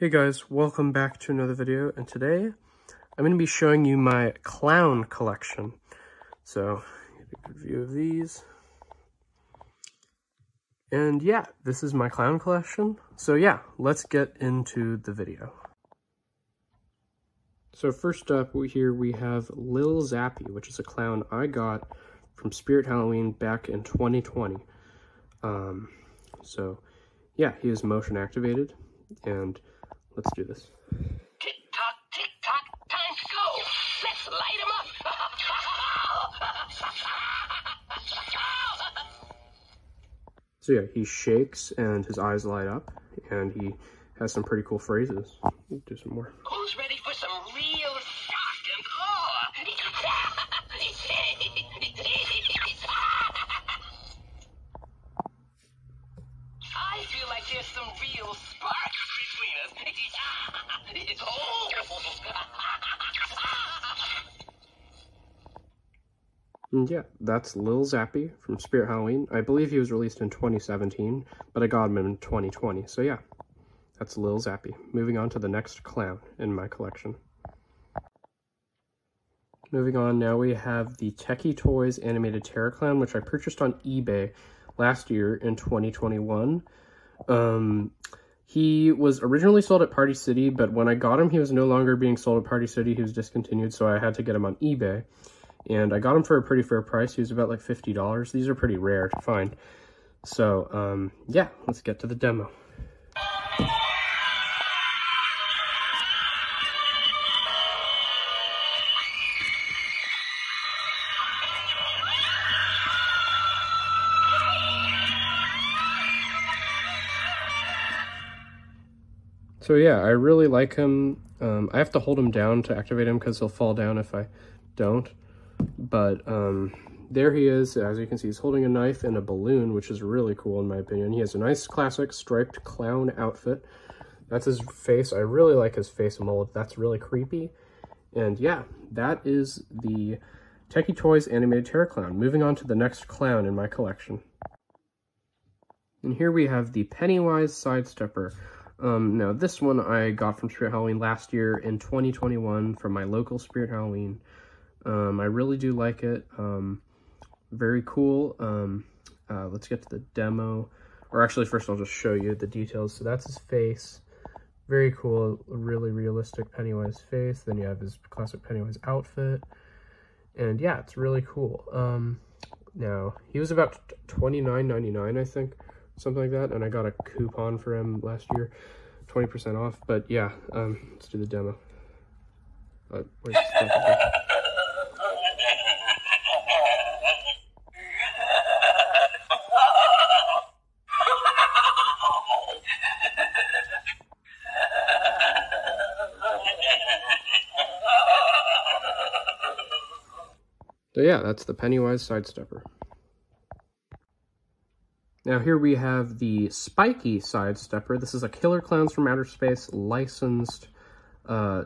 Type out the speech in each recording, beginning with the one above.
Hey guys, welcome back to another video, and today I'm going to be showing you my clown collection. So, get a good view of these. And yeah, this is my clown collection. So yeah, let's get into the video. So first up here we have Lil Zappy, which is a clown I got from Spirit Halloween back in 2020. Um, so yeah, he is motion activated, and Let's do this. Tick tock, tick tock, time to go. Let's light him up. so yeah, he shakes and his eyes light up, and he has some pretty cool phrases. Do some more. Who's ready for some real shock and I yeah, that's Lil Zappy from Spirit Halloween. I believe he was released in 2017, but I got him in 2020. So yeah, that's Lil Zappy. Moving on to the next clown in my collection. Moving on, now we have the Tekky Toys Animated Terror Clown, which I purchased on eBay last year in 2021. Um, he was originally sold at Party City, but when I got him, he was no longer being sold at Party City. He was discontinued, so I had to get him on eBay. And I got him for a pretty fair price. He was about like $50. These are pretty rare to find. So, um, yeah, let's get to the demo. So yeah, I really like him. Um, I have to hold him down to activate him because he'll fall down if I don't. But um, there he is. As you can see, he's holding a knife and a balloon, which is really cool in my opinion. He has a nice classic striped clown outfit. That's his face. I really like his face mold. That's really creepy. And yeah, that is the Tekky Toys Animated Terror Clown. Moving on to the next clown in my collection. And here we have the Pennywise Sidestepper. Um, now, this one I got from Spirit Halloween last year in 2021 from my local Spirit Halloween. Um, I really do like it. Um, very cool. Um, uh, let's get to the demo. Or actually, first I'll just show you the details. So that's his face. Very cool, really realistic Pennywise face. Then you have his classic Pennywise outfit. And yeah, it's really cool. Um, now, he was about $29.99, I think something like that. And I got a coupon for him last year, 20% off. But yeah, um, let's do the demo. Uh, So yeah, that's the Pennywise Sidestepper. Now here we have the Spikey Sidestepper. This is a Killer Klowns from Outer Space licensed uh,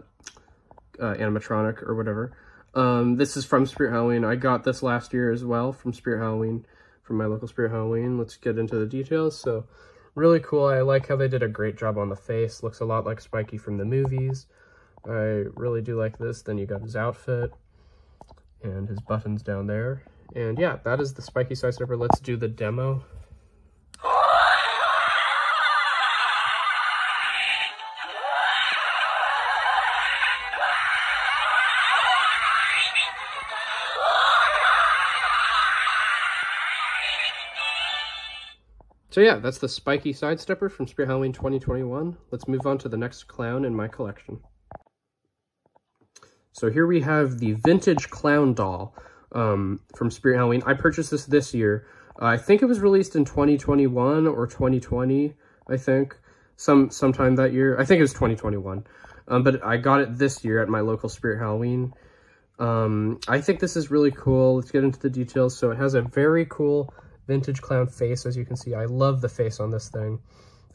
uh, animatronic or whatever. Um, this is from Spirit Halloween. I got this last year as well from Spirit Halloween, from my local Spirit Halloween. Let's get into the details. So really cool. I like how they did a great job on the face. Looks a lot like Spikey from the movies. I really do like this. Then you got his outfit and his buttons down there. And yeah, that is the Spikey Sidestepper. Let's do the demo. So yeah, that's the spikey sidestepper from Spirit Halloween 2021. Let's move on to the next clown in my collection. So here we have the vintage clown doll um, from Spirit Halloween. I purchased this this year. Uh, I think it was released in 2021 or 2020, I think, some sometime that year. I think it was 2021. Um, but I got it this year at my local Spirit Halloween. Um, I think this is really cool. Let's get into the details. So it has a very cool vintage clown face, as you can see. I love the face on this thing.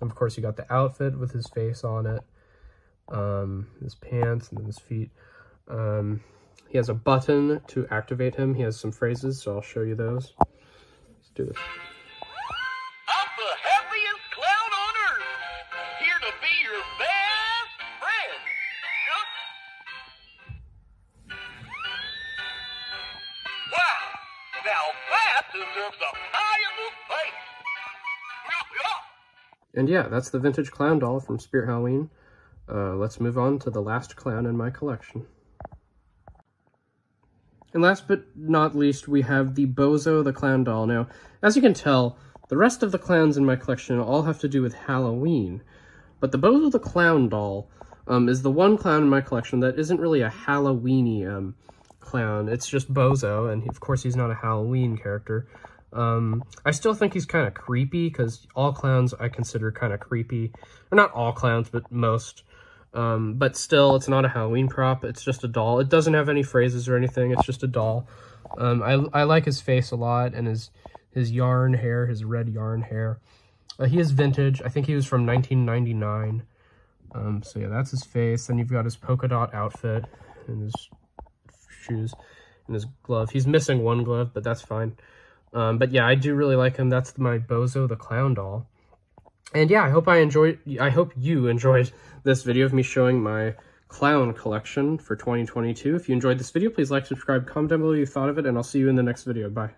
And of course, you got the outfit with his face on it, um, his pants, and then his feet. Um, he has a button to activate him. He has some phrases, so I'll show you those. Let's do this. I'm the happiest clown on earth, here to be your best friend. Wow, now that deserves a pie in the face. And yeah, that's the vintage clown doll from Spirit Halloween. Uh, let's move on to the last clown in my collection. And last but not least, we have the Bozo the Clown doll. Now, as you can tell, the rest of the clowns in my collection all have to do with Halloween. But the Bozo the Clown doll um, is the one clown in my collection that isn't really a Halloweeny um, clown. It's just Bozo, and of course he's not a Halloween character. Um, I still think he's kind of creepy, because all clowns I consider kind of creepy. Or not all clowns, but most. Um, but still, it's not a Halloween prop. It's just a doll. It doesn't have any phrases or anything. It's just a doll. Um, I, I like his face a lot and his his yarn hair, his red yarn hair. Uh, he is vintage. I think he was from 1999. Um, so yeah, that's his face. Then you've got his polka dot outfit and his shoes and his glove. He's missing one glove, but that's fine. Um, but yeah, I do really like him. That's my Bozo the Clown doll. And yeah, I hope I enjoyed, I hope you enjoyed this video of me showing my clown collection for 2022. If you enjoyed this video, please like, subscribe, comment down below what you thought of it, and I'll see you in the next video. Bye.